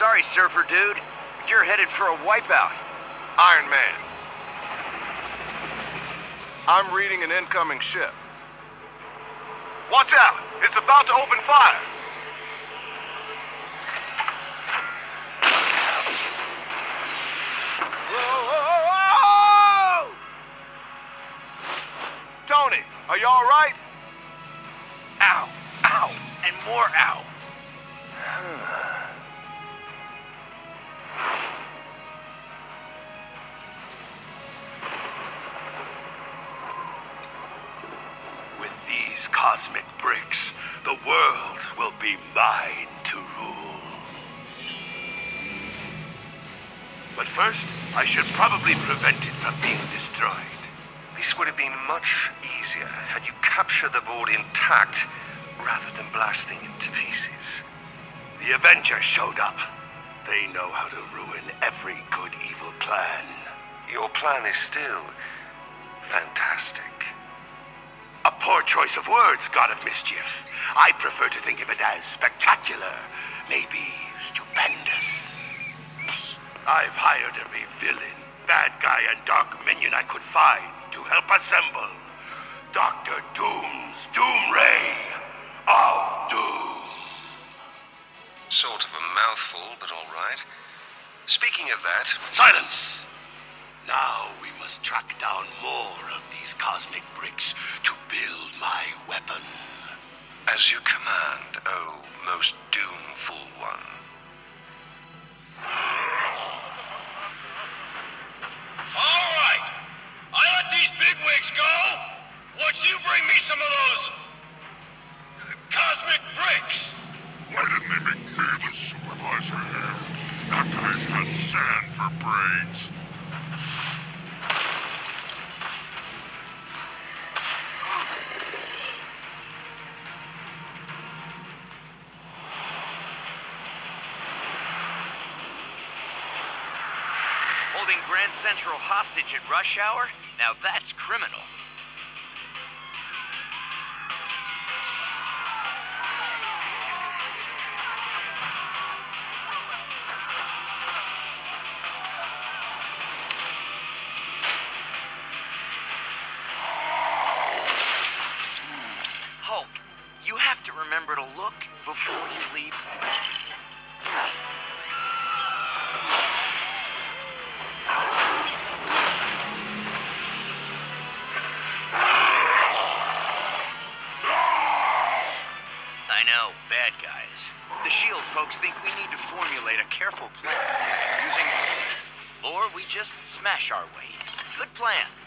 Sorry, surfer dude. But you're headed for a wipeout. Iron Man. I'm reading an incoming ship. Watch out! It's about to open fire! Be mine to rule. But first, I should probably prevent it from being destroyed. This would have been much easier had you captured the board intact rather than blasting it to pieces. The Avengers showed up. They know how to ruin every good evil plan. Your plan is still fantastic. Poor choice of words, God of Mischief. I prefer to think of it as spectacular, maybe stupendous. I've hired every villain, bad guy, and dark minion I could find to help assemble Dr. Doom's Doom Ray of Doom. Sort of a mouthful, but all right. Speaking of that, Silence! Now we must track down more of these cosmic bricks to build my weapon. as you command, Holding Grand Central hostage at rush hour? Now that's criminal. Hulk, you have to remember to look before you leap. Bad guys. The SHIELD folks think we need to formulate a careful plan using. Or we just smash our way. Good plan.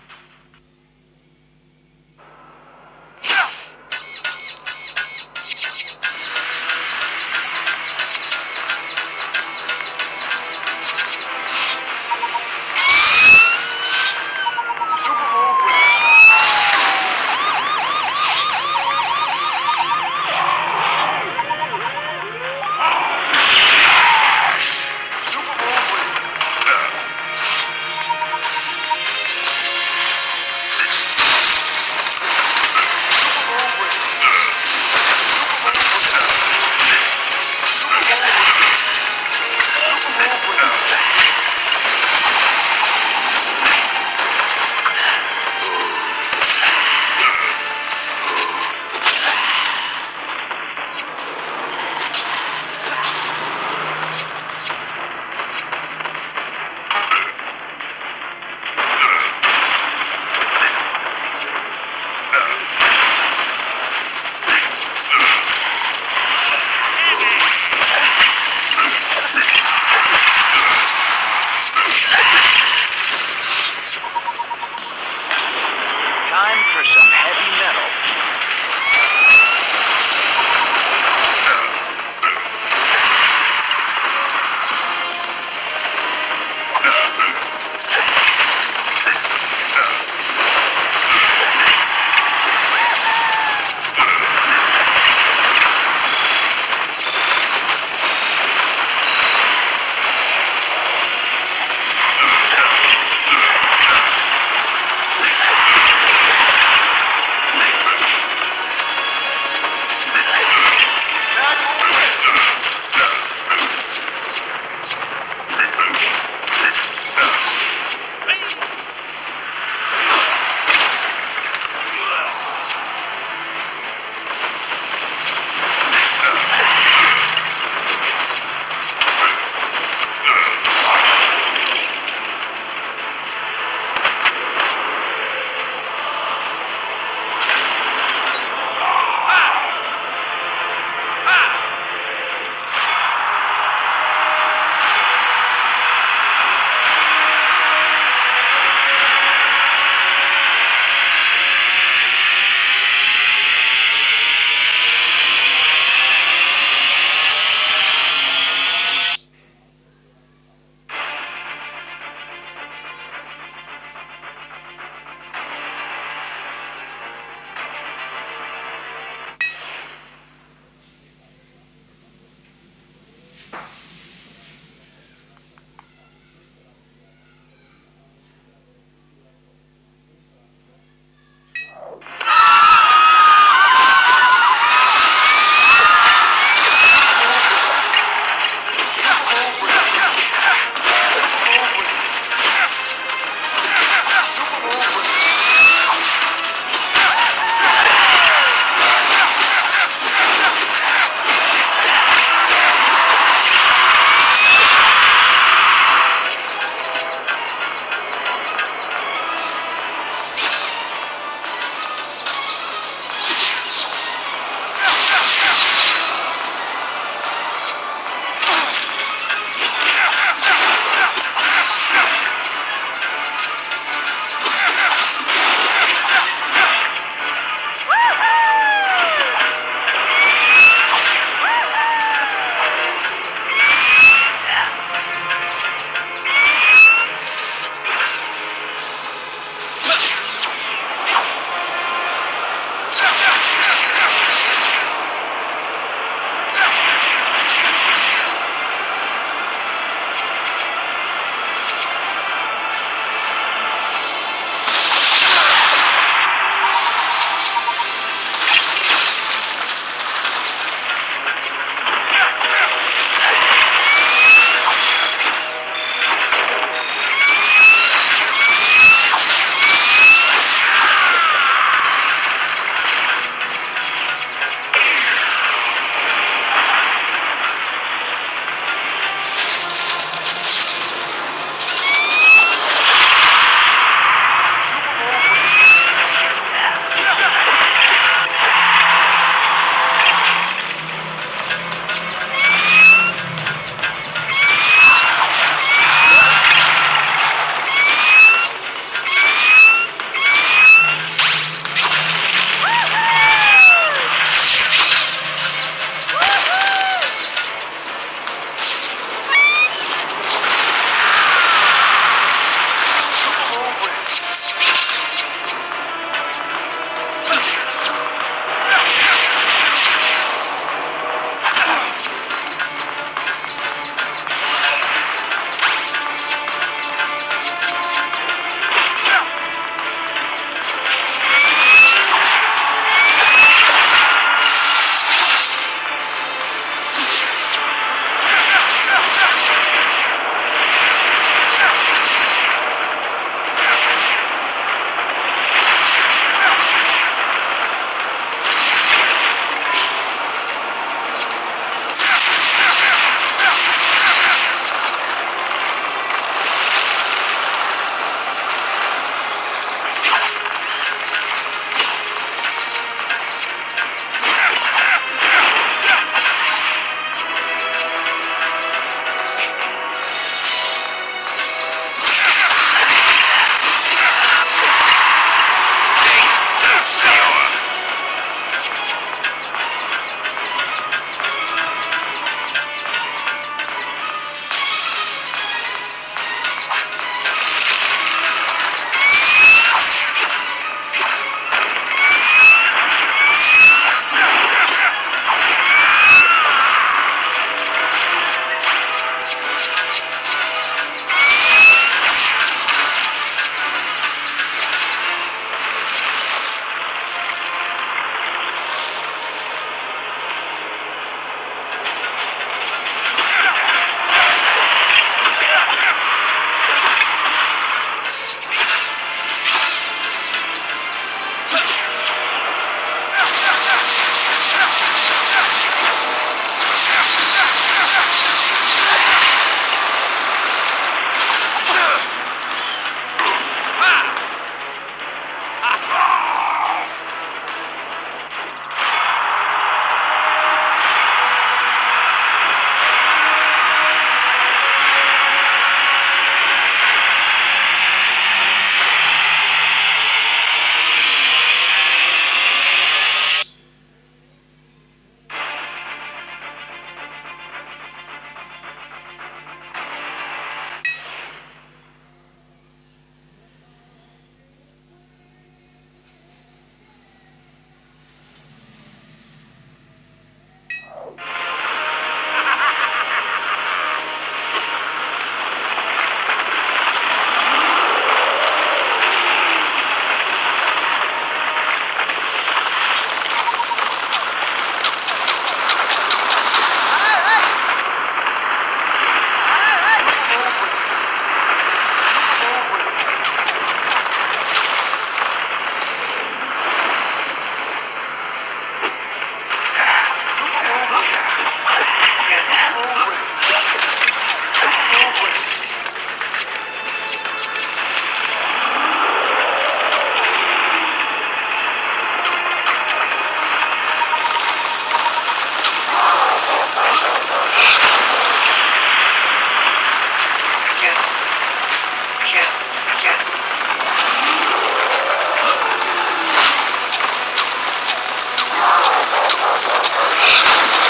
Thank you.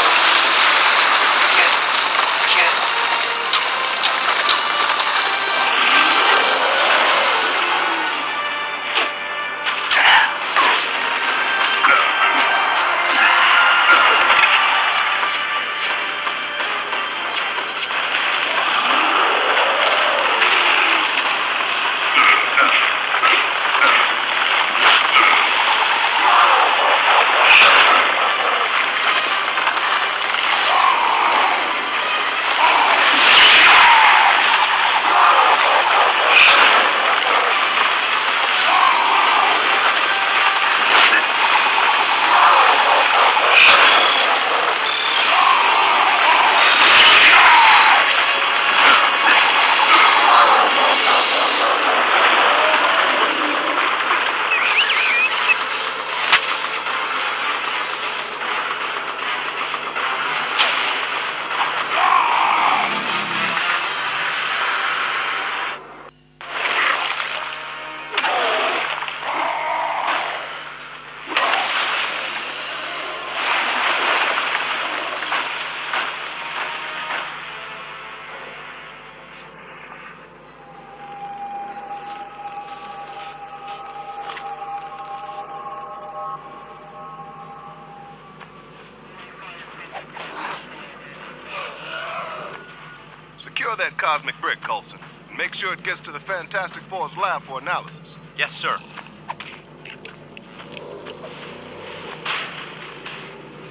Secure that cosmic brick, Coulson. And make sure it gets to the Fantastic Four's lab for analysis. Yes, sir.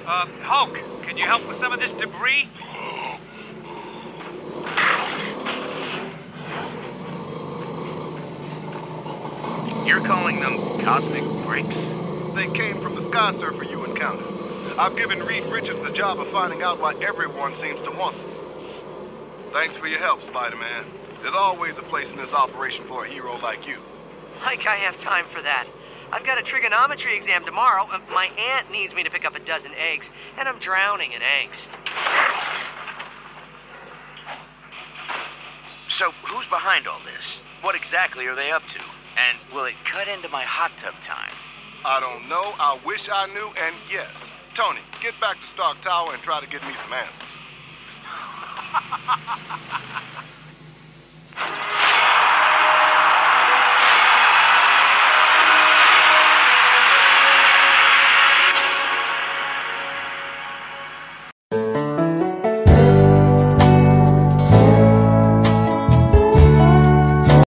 Uh, Hulk, can you help with some of this debris? You're calling them cosmic bricks? They came from the sky surfer you encountered. I've given Reed Richards the job of finding out why everyone seems to want them. Thanks for your help, Spider-Man. There's always a place in this operation for a hero like you. Like I have time for that. I've got a trigonometry exam tomorrow. and My aunt needs me to pick up a dozen eggs, and I'm drowning in angst. So, who's behind all this? What exactly are they up to? And will it cut into my hot tub time? I don't know. I wish I knew, and yes. Tony, get back to Stark Tower and try to get me some answers. Ha ha ha ha ha ha!